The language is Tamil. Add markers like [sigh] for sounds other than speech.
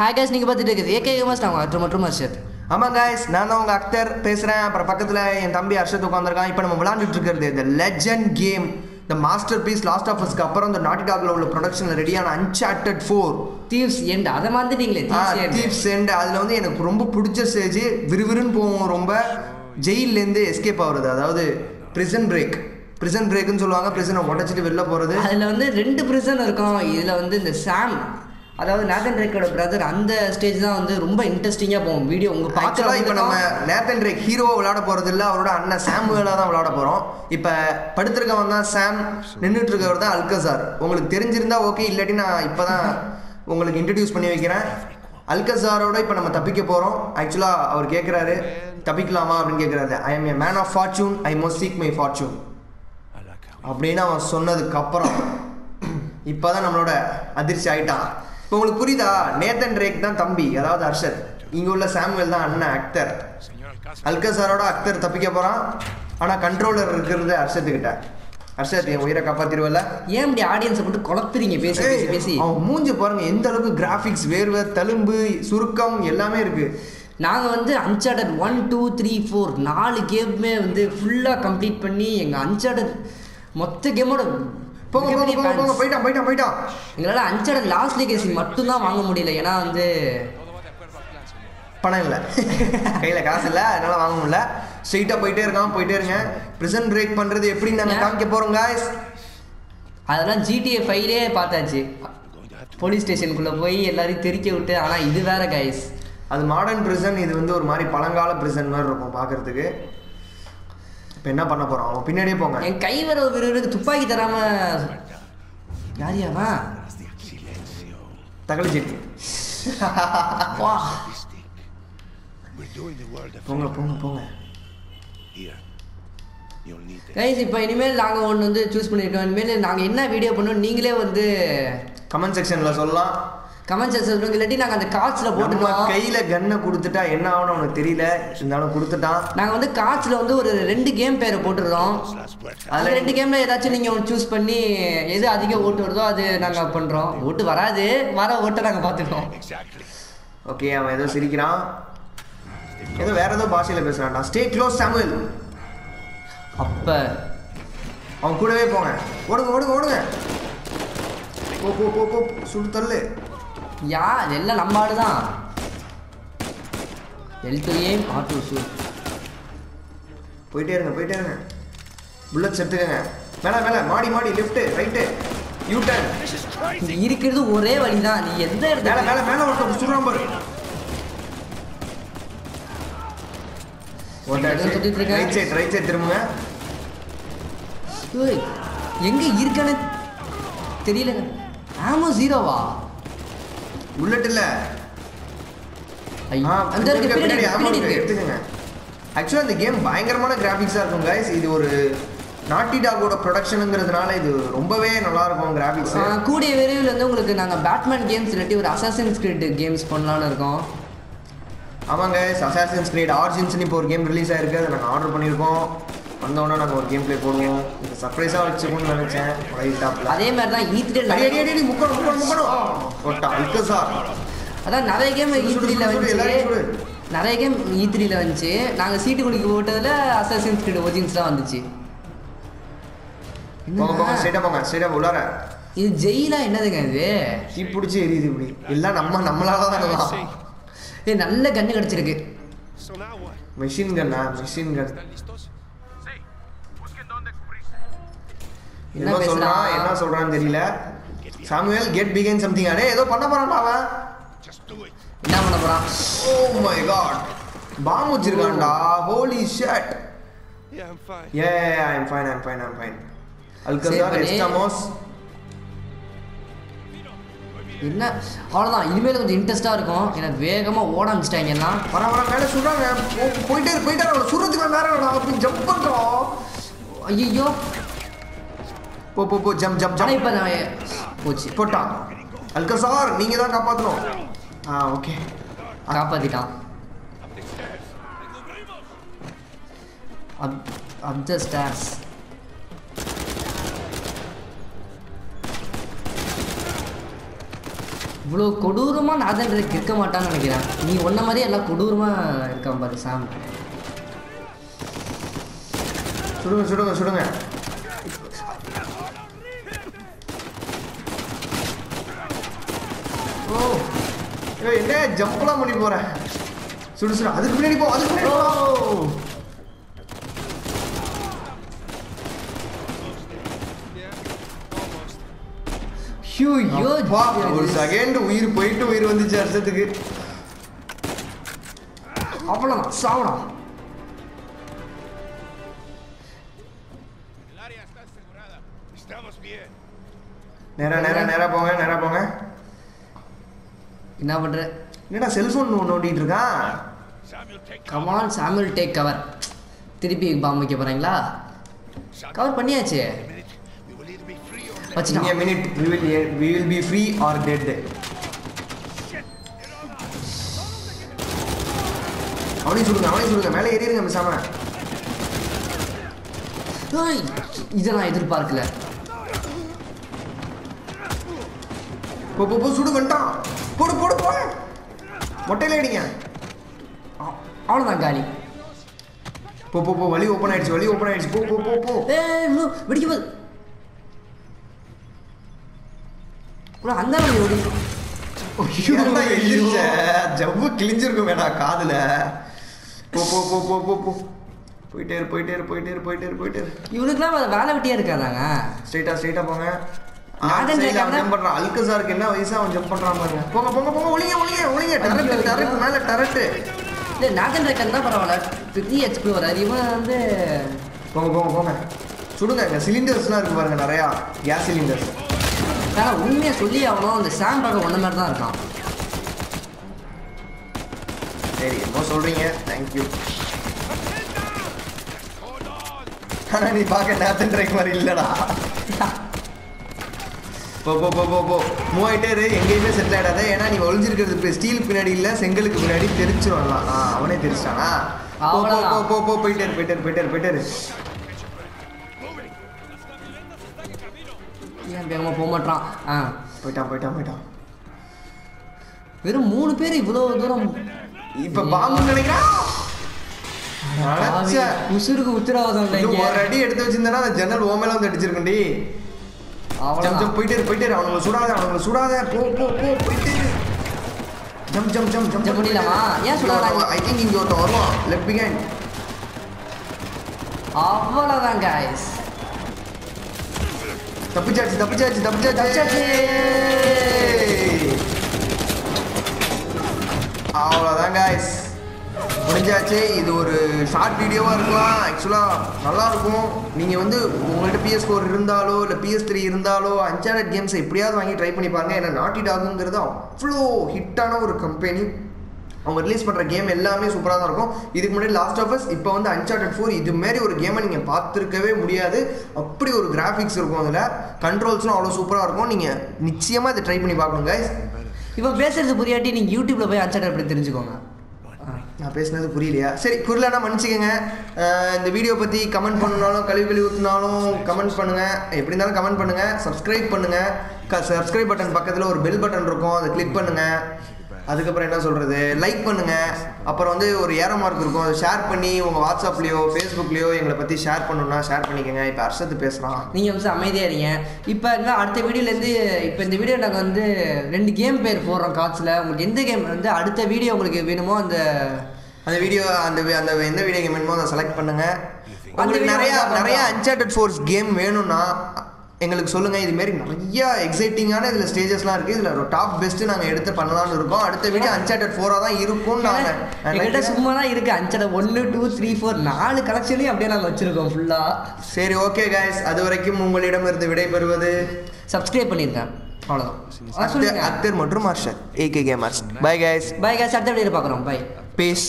ஹாய் கேஸ் நீங்கள் பார்த்துட்டு இருக்குது ஏகே கேமஸ் நாங்கள் மற்றும் மற்றும் அர்ஷத் ஆமாம் காய்ஸ் நான் தான் உங்கள் அக்தர் பேசுகிறேன் அப்புறம் பக்கத்தில் என் தம்பி அர்ஷத் உட்காந்துருக்கான் இப்போ நம்ம விளாண்டுட்டு இருக்கிறது இந்த லெஜண்ட் கேம் இந்த மாஸ்டர் பீஸ் லாஸ்ட் ஆஃப் அஸ்க்கு அப்புறம் இந்த நாட்டி டாக்ல உள்ள ப்ரொடக்ஷனில் ரெடியான அன்சார்ட்டட் ஃபோர் தீவ்ஸ் எண்ட் அதை மறந்துட்டீங்களே தீவ்ஸ் எண்ட் அதில் வந்து எனக்கு ரொம்ப பிடிச்ச ஸ்டேஜ் விறுவிறுன்னு போவோம் ரொம்ப ஜெயிலேருந்து எஸ்கேப் ஆகுறது. அதாவது பிரிசன் பிரேக் பிரிசன் பிரேக்குன்னு சொல்லுவாங்க. பிரிசனை உடச்சிட்டு வெளில போகிறது அதில் வந்து ரெண்டு ப்ரிசன் இருக்கும். இதில் வந்து இந்த சாம் அதாவது நேதன் ரேக்கோட பிரதர் அந்த ஸ்டேஜ் தான் வந்து ரொம்ப இன்ட்ரெஸ்டிங்காக போகும். வீடியோ உங்கள் ஆக்சுவலாக இப்போ நம்ம நேத்தன் ரேக் ஹீரோவை விளையாட போகிறது இல்லை அவரோட அண்ணன் சாமுவேலாக தான் விளையாட போகிறோம் இப்போ படுத்திருக்கவன் தான் சாம் நின்றுட்டு இருக்கவர் தான் அல்கசார் உங்களுக்கு தெரிஞ்சிருந்தா ஓகே இல்லாட்டி நான் இப்போ தான் உங்களுக்கு இன்ட்ரடியூஸ் பண்ணி வைக்கிறேன். அல்கசாரோட இப்போ நம்ம தப்பிக்க போகிறோம் ஆக்சுவலாக அவர் கேட்குறாரு தப்பிக்கலாமா அப்படின்னு கேட்குறாரு I am a man of fortune I most seek my fortune அப்படின்னு அவன் சொன்னதுக்கு அப்புறம் இப்போதான் நம்மளோட அதிர்ச்சி ஆயிட்டான். இப்போ உங்களுக்கு புரியுதா? நேத்தன் ரேக் தான் தம்பி அதாவது அர்ஷத். இங்க உள்ள சாமுவேல் தான் அண்ணன் அக்தர் அல்கசாரோட அக்தர் தப்பிக்க போறான். ஆனா கண்ட்ரோலர் இருக்கிறது அர்ஷத்து கிட்ட. அர்ஷத் என் உயிரை காப்பாத்திருவல ஏன் இப்படி ஆடியன்ஸை மட்டும் குழப்புறீங்க? பேசி பேசி பேசி. அவன் மூஞ்சி பாருங்க எந்த அளவுக்கு கிராஃபிக்ஸ் வேர்வை தழும்பு சுருக்கம் எல்லாமே இருக்கு. நாங்கள் வந்து Uncharted one two three four நாலு கேமுமே வந்து ஃபுல்லாக கம்ப்ளீட் பண்ணி எங்கள் அன்சார்டட் மொத்த கேமோட போங்க போங்க போங்க போங்க. போயிட்டான் போயிட்டான் போயிட்டான் எங்களால் அன்சார்டட் லாஸ்ட் லீகேசி மட்டும்தான் வாங்க முடியல. ஏன்னா வந்து பணம் இல்லை. [laughs] கையில் காசு இல்லை. அதனால வாங்க முடியல. ஸ்ட்ரெயிட்டாக போயிட்டே இருக்கான் போயிட்டே இருங்க ப்ரிசன் பிரேக் பண்ணுறது எப்படின்னு நாங்கள் காமிக்க போகிறோம் guys? அதெல்லாம் ஜிடிஏ ஃபைலே பார்த்தாச்சு. போலீஸ் ஸ்டேஷனுக்குள்ளே போய் எல்லாரையும் தெறிக்க விட்டு ஆனால் இது வேற கைஸ் அது மாடர்ன் பிரிசன் இது வந்து ஒரு மாதிரி பழங்கால பிரிசன் மாதிரி இருக்கும் பார்க்கறதுக்கு. இப்போ என்ன பண்ண போகிறோம் அவன் பின்னாடியே போங்க. என் கை வர விருவருக்கு துப்பாக்கி தராம யார் யாவா தகலி செட்டி. [laughs] வா. போங்க போங்க போங்க. கைஸ் இப்போ இனிமேல் நாங்கள் ஒன்று வந்து சூஸ் பண்ணியிருக்கோம் இனிமேல் நாங்கள் என்ன வீடியோ பண்ணோம் நீங்களே வந்து கமெண்ட் செக்ஷனில் சொல்லலாம். கமெண்ட் செக்ஷன் இல்லாட்டி நாங்கள் அந்த நம்ம போட்டுருக்கோம் கையில் கன்னை கொடுத்துட்டா என்ன ஆகணும் அவனுக்கு தெரியல. இருந்தாலும் கொடுத்துட்டான் நாங்கள் வந்து கார்ட்ஸில் வந்து ஒரு ரெண்டு கேம் பேரை word. அந்த ரெண்டு கேமில் ஏதாச்சும் நீங்கள் ஒன்று சூஸ் பண்ணி எது அதிக ஓட்டு வருதோ அது நாங்கள் பண்ணுறோம் ஓட்டு வராது. வர ஓட்டை நாங்கள் பார்த்துக்கிறோம். Exactly. ஓகே அவன் ஏதோ சிரிக்கிறான். ஏதோ வேற ஏதோ பாஷையில் பேசுகிறான்டா ஸ்டே க்ளோஸ் சாமுவேல் அப்போ. அவன் கூடவே போங்க. ஓடுங்க ஓடுங்க ஓடுங்க. போ போ போ போ. சுடு தள்ளு. யா எல்லாம் நம்ம ஆடு தான் L two aim R two shoot போயிட்டே இருங்க போயிட்டே இருங்க. புல்லட்ஸ் எடுத்துக்கங்க. மேலே மேலே மாடி மாடி லெஃப்ட்டு ரைட்டு யூ டர்ன் இருக்கிறது ஒரே வழி தான் நீ எந்த இடத்துல மேலே மேலே ஒருத்தர் சுடுறான் பாரு. சுத்திட்டு இருக்க? ரைட் சைடு ரைட் சைடு திரும்புங்க. ஏய், எங்க இருக்கானு தெரியல ஆமா ஜீரோவா புல்லட் இல்ல. அந்த இருக்கு, பின்னாடி, பின்னாடி. எடுத்துக்கங்க. ஆக்சுவலாக இந்த கேம் பயங்கரமான கிராஃபிக்ஸாக இருக்கும் கைஸ் இது ஒரு நாட்டி டாகோட ப்ரொடக்ஷனுங்கிறதுனால இது ரொம்பவே நல்லா இருக்கும் கிராஃபிக்ஸ் ஆ, கூடிய விரைவில் வந்து உங்களுக்கு நாங்கள் பேட்மேன் கேம்ஸ் இல்லாட்டி ஒரு அசாசின்ஸ் கிரிட் கேம்ஸ் பண்ணலாம்னு இருக்கோம். ஆமாங்க அசாசின்ஸ் கிரேட் ஆர்ஜின்ஸ்னு இப்போ ஒரு கேம் ரிலீஸ் ஆயிருக்கு. அதை நாங்கள் ஆர்டர் பண்ணியிருக்கோம். வந்தோடனே நாங்கள் ஒரு கேம் ப்ளே போடுவோம் இது சர்ப்ரைஸாக வச்சுக்கணும்னு நினச்சேன். டாப்பில் அதே மாதிரி தான் ஈ அடி அடி அடி முக்கணும் முக்கணும் முக்கணும் போட்டா அல்க சார். அதான் நிறைய கேம் ஈ சுடு, த்ரீல சுடு, சுடு, எல்லாரையும் வந்துச்சு. சுடு. நிறைய கேம் ஈ த்ரீல வந்துச்சு. நாங்கள் சீட்டு குளிக்க போட்டதில் அசாசின்ஸ் கிரிட் ஒரிஜின்ஸ் தான் வந்துச்சு. போங்க போங்க போங்க உள்ளார. இது ஜெயிலா என்னதுங்க இது? தீ பிடிச்சி எரியுது இப்படி. எல்லாம் நம்ம நம்மளால தான் ஏ நல்ல கண்ணு கிடச்சிருக்கு? மெஷின் கன்னா மெஷின் கன் என்ன சொல்றான்? என்ன சொல்றான்னு தெரியல. சாமுவேல் கெட் பிகன் சம்திங் அடே ஏதோ பண்ண போறான்டா அவன். என்ன பண்ண போறான்? Oh my God bomb வச்சிருக்கான்டா. Holy shit. A I am fine I am fine I am fine Alcazar. எஸ்டாமோஸ் என்ன? அவ்வளோதான் இனிமேல் கொஞ்சம் இன்ட்ரெஸ்டாக இருக்கும். எனக்கு வேகமாக ஓட ஆரம்பிச்சிட்டாங்க எல்லாம்? வர வர மேல சுடுறாங்க. போ- போயிட்டே போயிட்டே. சுடுறதுக்கு நேரம் இல்லடா. அப்படி ஜம்ப் பண்றோம் ஐயோ போ போ போ ஜம்ப் ஆனால் ஜம்ப் இப்போ நான் போச்சு. போட்டான் அல்கசார் நீங்க தான் காப்பாத்தணும். Ah okay. காப்பாற்றிட்டான் அப் அப் த ஸ்டார்ஸ். இவ்வளோ கொடூரமாக நாதன் இருக்க மாட்டான்னு நினைக்கிறேன். நீ ஒன்ன மாதிரி எல்லாம் கொடூரமாக இருக்கான் பாரு சாம். சுடுங்க சுடுங்க சுடுங்க. ஓ. என்ன ஜம்ப்லாம் பண்ணி போறேன் சுடு சுடு. அதுக்கு முன்னாடி போ அதுக்கு முன்னாடி ஒரு செகண்ட் உயிர் போயிட்டு உயிர் வந்துச்சு வருஷத்துக்கு அவ்வளோதான் bien. நேரா நேரா நேரா போங்க நேரா போங்க. என்ன பண்ணுற என்னடா செல்போன் நோண்டிட்டு இருக்கான். கமான் சாமுel டேக் கவர் திருப்பி பாம்பு வைக்க போகிறீங்களா கவர் பண்ணியாச்சு. வச்சுட்டான் minute we will we will be free or dead. அவனையும் சொல்லுங்க அவனையும் சொல்லுங்க. மேலே ஏறிடுங்க ஏய், இதை நான் எதிர்பார்க்கல. போ போ போ சுடு வந்துட்டான் போடு போடு போடு மொட்டையில அடிங்க அவ்வளோதான் காலி போ போ போ வழி ஓப்பன் ஆயிடுச்சு வழி ஓப்பன் ஆயிடுச்சு போ போ போ போ வெடிக்க bro, அந்த வெடி? ஜவ்வு கிழிஞ்சிருக்கும் வேணா காதுல போ போ போ போ போ போ போயிட்டே போயிட்டே போயிட்டே போயிட்டே போயிட்டே இவனுக்குலாம் வேலை வெட்டியா இருக்காதாங்க ஸ்ட்ரைட்டா ஸ்ட்ரைட்டா போங்க ஜம்ப் பண்றான். அல்கசாருக்கு என்ன வயசா? அவன் ஜம்ப் பண்றான் பாருங்க. போங்க போங்க போங்க ஒளிங்க ஒளிங்க ஒளிங்க. டரட் ஐயோ, டரட் ஐயோ. மேல இல்லை நாகன் ரேக்கன் தான் பரவாயில்ல? பெரிய எக்ஸ்ப்ளோரர் இவன் வந்து போங்க போங்க போங்க. சுடுங்க இங்க சிலிண்டர்ஸ்லாம் இருக்கு பாருங்க நிறையா. கேஸ் சிலிண்டர்ஸ் ஆனால் உண்மையை சொல்லி ஆகணும் அந்த சாம் பார்க்க ஒன்ன மாதிரி தான் இருக்கான். சரி என்னமோ சொல்றீங்க. Thank you Hold on. ஆனா நீ பார்க்க நேத்தன் ட்ரைக் மாதிரி இல்லடா. போ போ போ போ போ. மூவ் ஆயிட்டே இரு எங்கேயுமே செட்டில் ஆயிடாத. ஏன்னா நீ ஒளிஞ்சிருக்கிறது இப்போ ஸ்டீல் பின்னாடி இல்ல செங்கலுக்கு பின்னாடி தெரிச்சிருவாங்களா ஆ அவனே தெரிச்சிட்டானா? போ போ போ. போ போ போயிட்டே இரு போயிட்டே இரு போயிட்டே இரு போயிட்டே இரு. Moving. ஏன் வேகமாக போக மாட்டான் ஆ. போயிட்டான் போயிட்டான் போயிட்டான். வெறும் மூணு பேர் இவ்வளோ தூரம் இப்ப பாம்பு நினைக்கிறான். உசுருக்கு உத்தரவாதம் ஒரு அடி எடுத்து வச்சிருந்தா அந்த ஜன்னல் ஓமேல வந்து அடிச்சிருக்கும்டி. ஜம் ஜம் போயிட்டே போயிட்டே அவனுங்களை சுடாத அவனுங்களை சுடாத. போ போ போ போயிட்டே ஜம் ஜம் ஜம் ஜம் ஜம் பண்ணிடலாமா? ஏன் சுடாத? ஐ திங்க் இங்க ஒருத்தன் வருவான். லெஃப்ட் பிஹைண்ட் அவ்வளோதான் guys. தப்பிச்சாச்சு தப்பிச்சாச்சு தப்பிச்சாச்சு. தப்பிச்சாச்சு. அவ்வளோதான் காய்ஸ் முடிஞ்சாச்சு. இது ஒரு ஷார்ட் வீடியோவாக இருக்கலாம். ஆக்சுவலாக நல்லா இருக்கும். நீங்கள் வந்து உங்கள்கிட்ட பிஎஸ் ஃபோர் இருந்தாலோ இல்லை பிஎஸ் த்ரீ இருந்தாலோ அன்சார்டட் கேம்ஸை எப்படியாவது வாங்கி ட்ரை பண்ணி பாருங்க. ஏன்னா நாட்டி டாகுங்கிறது அவ்வளோ ஹிட்டான ஒரு கம்பெனி அவங்க ரிலீஸ் பண்ணுற கேம் எல்லாமே சூப்பராக தான் இருக்கும். இதுக்கு முன்னாடி லாஸ்ட் ஆஃப் அஸ் இப்போ வந்து அன்சார்டட் ஃபோர் இது மாதிரி ஒரு கேமை நீங்கள் பார்த்துருக்கவே முடியாது. அப்படி ஒரு கிராஃபிக்ஸ் இருக்கும் அதில். கண்ட்ரோல்ஸ்லாம் அவ்வளோ சூப்பராக இருக்கும். நீங்கள் நிச்சயமாக இதை ட்ரை பண்ணி பார்க்கணும் இப்போ பேசுறது புரியாட்டி நீங்கள் யூடியூப்பில் போய் அன்சார்ட் அப்படி தெரிஞ்சுக்கோங்க. நான் பேசுனது புரியலையா? சரி புரியலன்னா மன்னிச்சுக்கோங்க. இந்த வீடியோ பற்றி கமெண்ட் பண்ணாலும் கழுவி கழுவி ஊற்றினாலும் கமெண்ட் பண்ணுங்கள் எப்படி இருந்தாலும் கமெண்ட் பண்ணுங்கள் சப்ஸ்கிரைப் பண்ணுங்கள் க சப்ஸ்கிரைப் பட்டன் பக்கத்தில் ஒரு பெல் பட்டன் இருக்கும். அதை கிளிக் பண்ணுங்கள் அதுக்கப்புறம் என்ன சொல்கிறது லைக் பண்ணுங்கள் அப்புறம் வந்து ஒரு ஏரோ மார்க் இருக்கும். அதை ஷேர் பண்ணி உங்கள் வாட்ஸ்அப்லேயோ ஃபேஸ்புக்லேயோ எங்களை பற்றி ஷேர் பண்ணணும்னா ஷேர் பண்ணிக்கோங்க. இப்போ அர்ஷத்து பேசுகிறான் நீங்கள் வந்து அமைதியாக இருங்க. இப்போ என்ன அடுத்த வீடியோலேருந்து இப்போ இந்த வீடியோ நாங்கள் வந்து ரெண்டு கேம் பேர் போடுறோம் காட்ஸில் உங்களுக்கு எந்த கேம் வந்து அடுத்த வீடியோ உங்களுக்கு வேணுமோ அந்த அந்த வீடியோ அந்த அந்த எந்த வீடியோ கேம் வேணுமோ அதை செலக்ட் பண்ணுங்க. அந்த உங்களுக்கு நிறைய நிறைய. அன்சார்டட் ஃபோர்ஸ் கேம் வேணும்னா எங்களுக்கு சொல்லுங்க இது மாதிரி நிறைய எக்ஸைட்டிங்கான இதுல ஸ்டேஜஸ்லாம் இருக்கு. இதுல ஒரு டாப் பெஸ்ட் நாங்க எடுத்து பண்ணலாம்னு இருக்கோம். அடுத்த வீடியோ அன்சார்டட் ஃபோரா தான் இருக்கும் நாங்க. எங்கள்கிட்ட சும்மா தான் இருக்குது அன்சார்ட் ஒன்று டூ த்ரீ ஃபோர் நாலு கலெக்ஷனையும் அப்படியே நாங்கள் வச்சுருக்கோம் ஃபுல்லாக சரி ஓகே guys. அது வரைக்கும் உங்களிடமிருந்து விடைபெறுவது சப்ஸ்கிரைப் பண்ணியிருக்கேன் அவ்வளோதான் அத்தர் மற்றும் Harshad AK gamers bye guys bye guys அடுத்த வீடியோவில் பார்க்குறோம். By piece